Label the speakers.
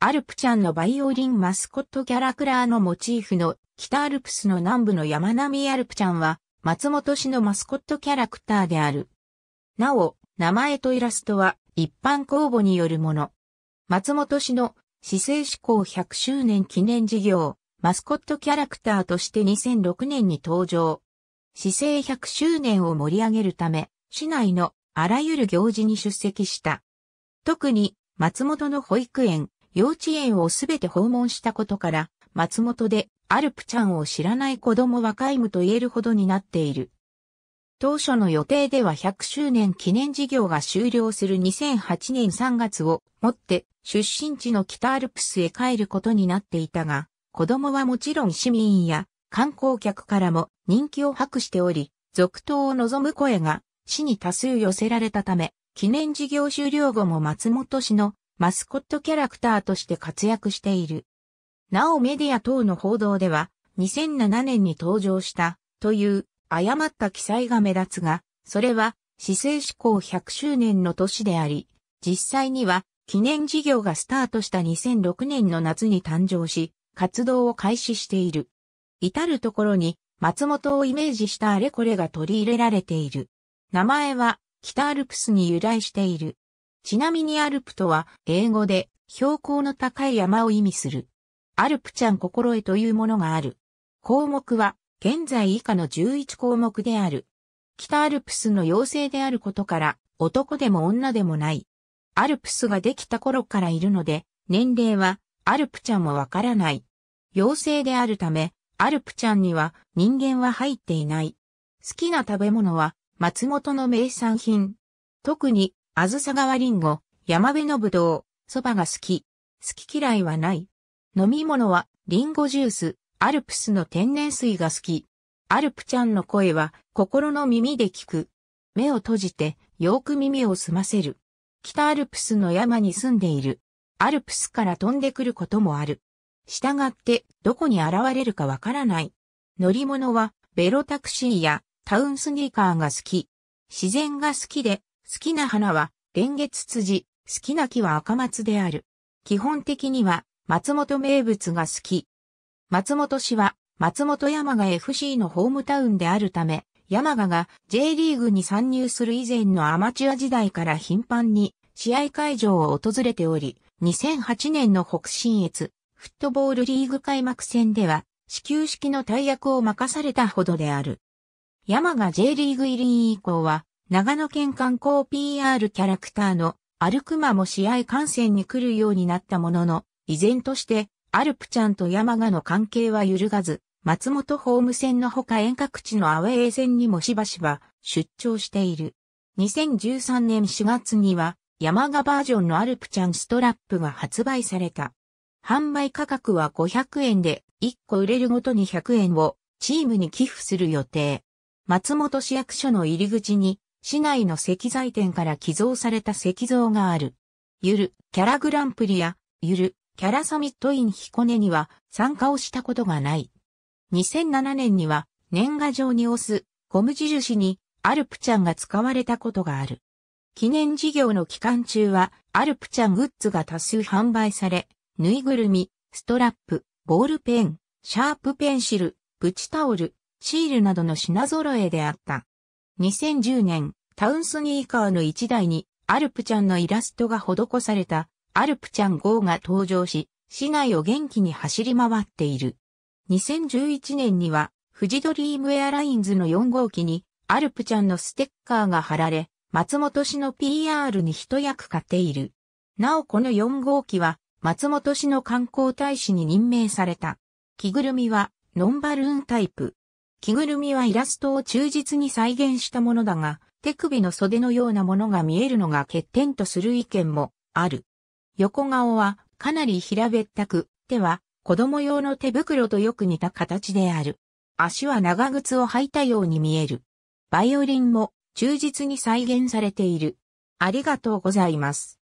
Speaker 1: アルプちゃんのバイオリンマスコットキャラクラーのモチーフの北アルプスの南部の山並みアルプちゃんは松本市のマスコットキャラクターである。なお、名前とイラストは一般公募によるもの。松本市の市政施行100周年記念事業、マスコットキャラクターとして2006年に登場。市政100周年を盛り上げるため、市内のあらゆる行事に出席した。特に松本の保育園、幼稚園をすべて訪問したことから、松本でアルプちゃんを知らない子供は皆無と言えるほどになっている。当初の予定では100周年記念事業が終了する2008年3月をもって出身地の北アルプスへ帰ることになっていたが、子供はもちろん市民や観光客からも人気を博しており、続投を望む声が市に多数寄せられたため、記念事業終了後も松本市のマスコットキャラクターとして活躍している。なおメディア等の報道では、2007年に登場したという誤った記載が目立つが、それは市政施行100周年の年であり、実際には記念事業がスタートした2006年の夏に誕生し、活動を開始している。至るところに松本をイメージしたあれこれが取り入れられている。名前は北アルプスに由来している。ちなみにアルプとは英語で標高の高い山を意味する。アルプちゃん心得というものがある。項目は現在以下の11項目である。北アルプスの妖精であることから男でも女でもない。アルプスができた頃からいるので年齢はアルプちゃんもわからない。妖精であるためアルプちゃんには人間は入っていない。好きな食べ物は松本の名産品。特にあずさ川りんご、山辺のぶどう、蕎麦が好き。好き嫌いはない。飲み物は、りんごジュース、アルプスの天然水が好き。アルプちゃんの声は、心の耳で聞く。目を閉じて、よーく耳を澄ませる。北アルプスの山に住んでいる。アルプスから飛んでくることもある。従って、どこに現れるかわからない。乗り物は、ベロタクシーやタウンスニーカーが好き。自然が好きで、好きな花は、蓮月辻、好きな木は赤松である。基本的には、松本名物が好き。松本市は、松本山雅 FC のホームタウンであるため、山雅が J リーグに参入する以前のアマチュア時代から頻繁に試合会場を訪れており、2008年の北新越フットボールリーグ開幕戦では、始球式の大役を任されたほどである。山が J リーグ入り以降は、長野県観光 PR キャラクターのアルクマも試合観戦に来るようになったものの、依然としてアルプちゃんと山賀の関係は揺るがず、松本ホーム戦のほか遠隔地のアウェー戦にもしばしば出張している。2013年4月には山賀バージョンのアルプちゃんストラップが発売された。販売価格は500円で1個売れるごとに100円をチームに寄付する予定。松本市役所の入り口に市内の石材店から寄贈された石像がある。ゆる、キャラグランプリや、ゆる、キャラサミットイン彦根には参加をしたことがない。2007年には年賀状に押すゴム印にアルプちゃんが使われたことがある。記念事業の期間中はアルプちゃんグッズが多数販売され、ぬいぐるみ、ストラップ、ボールペン、シャープペンシル、プチタオル、シールなどの品揃えであった。2010年、タウンスニーカーの1台に、アルプちゃんのイラストが施された、アルプちゃん GO が登場し、市内を元気に走り回っている。2011年には、フジドリームエアラインズの4号機に、アルプちゃんのステッカーが貼られ、松本市の PR に一役買っている。なおこの4号機は、松本市の観光大使に任命された。着ぐるみは、ノンバルーンタイプ。着ぐるみはイラストを忠実に再現したものだが、手首の袖のようなものが見えるのが欠点とする意見もある。横顔はかなり平べったく、手は子供用の手袋とよく似た形である。足は長靴を履いたように見える。バイオリンも忠実に再現されている。ありがとうございます。